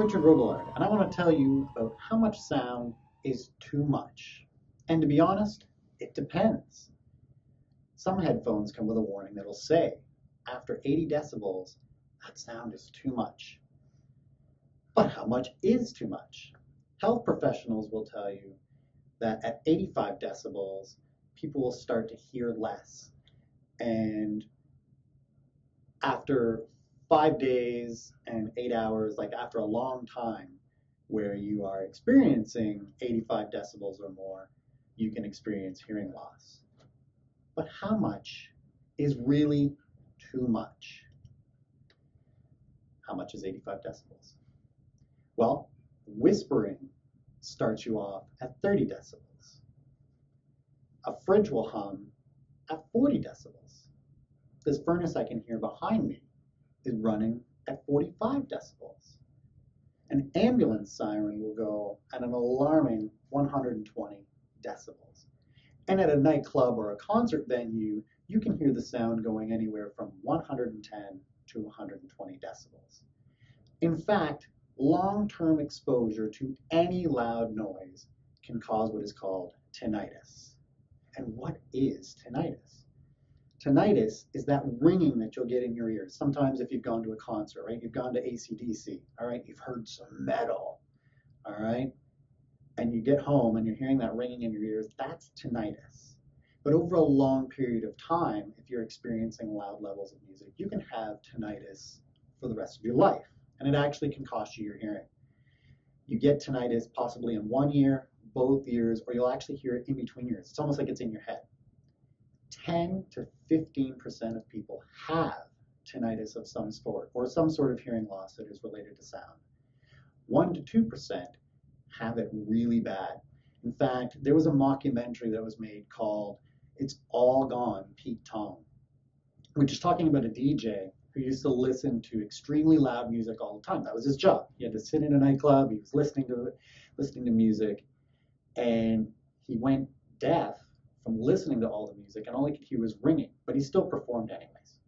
Richard Robillard, and I want to tell you about how much sound is too much. And to be honest, it depends. Some headphones come with a warning that'll say, after 80 decibels, that sound is too much. But how much is too much? Health professionals will tell you that at 85 decibels, people will start to hear less. And after five days and eight hours, like after a long time where you are experiencing 85 decibels or more, you can experience hearing loss. But how much is really too much? How much is 85 decibels? Well, whispering starts you off at 30 decibels. A fridge will hum at 40 decibels. This furnace I can hear behind me is running at 45 decibels. An ambulance siren will go at an alarming 120 decibels. And at a nightclub or a concert venue, you can hear the sound going anywhere from 110 to 120 decibels. In fact, long-term exposure to any loud noise can cause what is called tinnitus. And what is tinnitus? Tinnitus is that ringing that you'll get in your ears. Sometimes if you've gone to a concert, right? You've gone to ACDC, all right? You've heard some metal, all right? And you get home and you're hearing that ringing in your ears, that's tinnitus. But over a long period of time, if you're experiencing loud levels of music, you can have tinnitus for the rest of your life. And it actually can cost you your hearing. You get tinnitus possibly in one ear, both ears, or you'll actually hear it in between ears. It's almost like it's in your head. 10 to 15% of people have tinnitus of some sort or some sort of hearing loss that is related to sound. 1 to 2% have it really bad. In fact, there was a mockumentary that was made called It's All Gone, Pete Tong, which is talking about a DJ who used to listen to extremely loud music all the time. That was his job. He had to sit in a nightclub, he was listening to listening to music, and he went deaf from listening to all the music, and all he could hear was ringing, but he still performed anyways.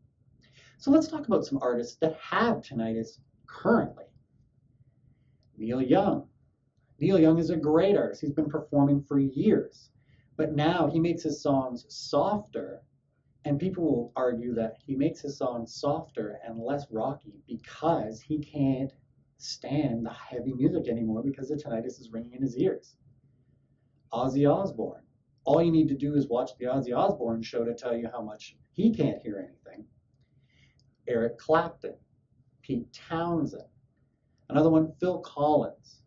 So let's talk about some artists that have tinnitus currently. Neil Young. Neil Young is a great artist. He's been performing for years, but now he makes his songs softer, and people will argue that he makes his songs softer and less rocky because he can't stand the heavy music anymore because the tinnitus is ringing in his ears. Ozzy Osbourne all you need to do is watch the Ozzy Osbourne show to tell you how much he can't hear anything. Eric Clapton, Pete Townshend, another one, Phil Collins.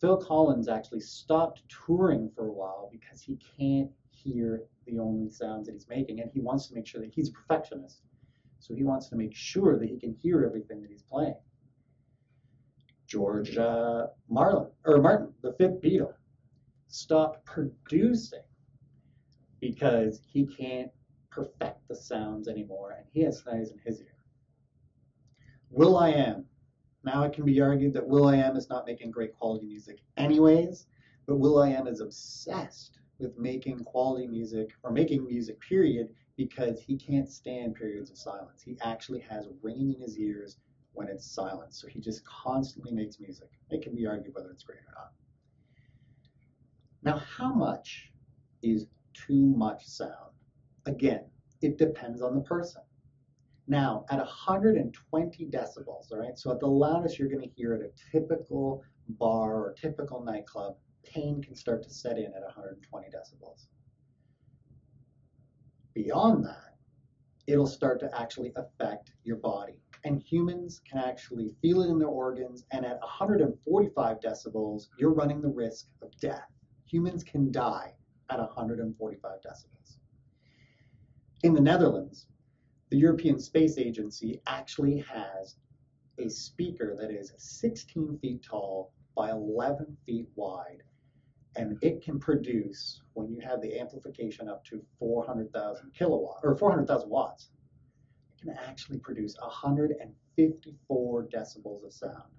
Phil Collins actually stopped touring for a while because he can't hear the only sounds that he's making, and he wants to make sure that he's a perfectionist. So he wants to make sure that he can hear everything that he's playing. George uh, Marlin or Martin, the fifth Beatle, stopped producing because he can't perfect the sounds anymore and he has tinnitus in his ear. Will I Am. Now it can be argued that Will I Am is not making great quality music anyways, but Will I Am is obsessed with making quality music or making music period because he can't stand periods of silence. He actually has ringing in his ears when it's silent. So he just constantly makes music. It can be argued whether it's great or not. Now, how much is too much sound. Again, it depends on the person. Now, at 120 decibels, all right, so at the loudest you're going to hear at a typical bar or typical nightclub, pain can start to set in at 120 decibels. Beyond that, it'll start to actually affect your body. And humans can actually feel it in their organs, and at 145 decibels, you're running the risk of death. Humans can die at 145 decibels. In the Netherlands, the European Space Agency actually has a speaker that is 16 feet tall by 11 feet wide, and it can produce, when you have the amplification up to 400,000 kilowatt or 400,000 watts, it can actually produce 154 decibels of sound.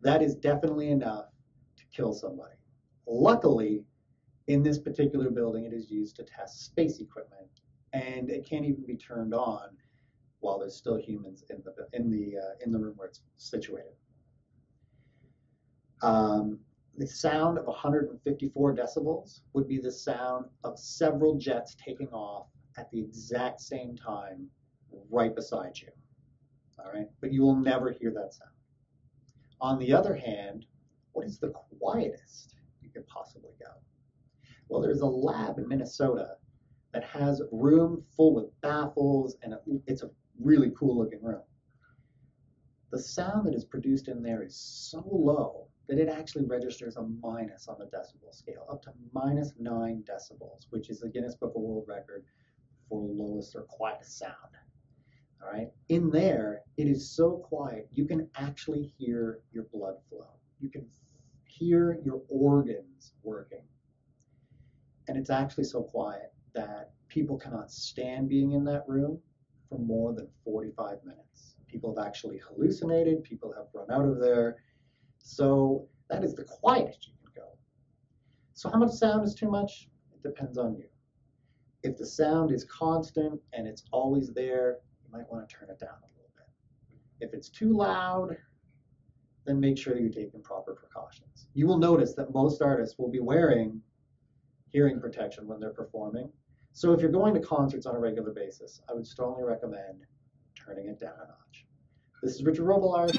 That is definitely enough to kill somebody. Luckily, in this particular building, it is used to test space equipment, and it can't even be turned on while there's still humans in the in the uh, in the room where it's situated. Um, the sound of 154 decibels would be the sound of several jets taking off at the exact same time right beside you. All right, but you will never hear that sound. On the other hand, what is the quietest you could possibly go? Well, there's a lab in Minnesota that has a room full with baffles, and it's a really cool looking room. The sound that is produced in there is so low that it actually registers a minus on the decibel scale, up to minus nine decibels, which is the Guinness Book of World Record for lowest or quietest sound. All right. In there, it is so quiet, you can actually hear your blood flow. You can hear your organs working. And it's actually so quiet that people cannot stand being in that room for more than 45 minutes. People have actually hallucinated, people have run out of there. So that is the quietest you can go. So, how much sound is too much? It depends on you. If the sound is constant and it's always there, you might want to turn it down a little bit. If it's too loud, then make sure you're taking proper precautions. You will notice that most artists will be wearing hearing protection when they're performing. So if you're going to concerts on a regular basis, I would strongly recommend turning it down a notch. This is Richard Robillard.